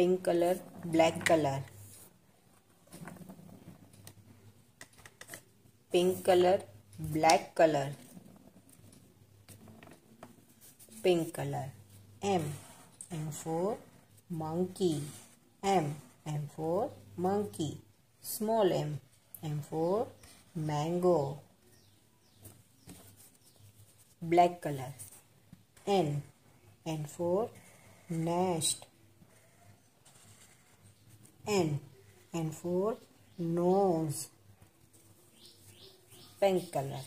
pink color black color. Pink color black color. Pink color. M. M for monkey. M. M for monkey. Small m. M for mango. Black color. N. N for nest N. N for nose. Pink color.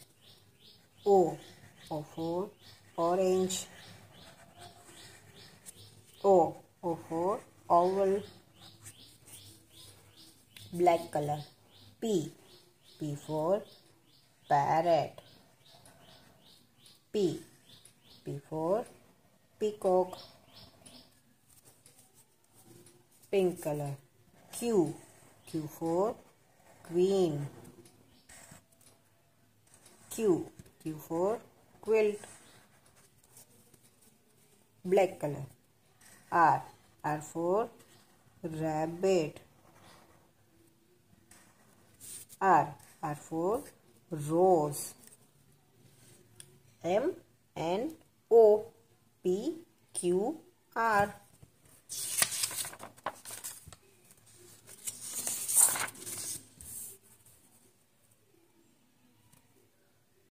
O. O for orange. O. O for oval. Black color. P. P for parrot. P. P for peacock. Pink color Q. Q for queen. Q. Q for quilt. Black color. R. R for rabbit. R. R for rose. M. N. O. P. Q. R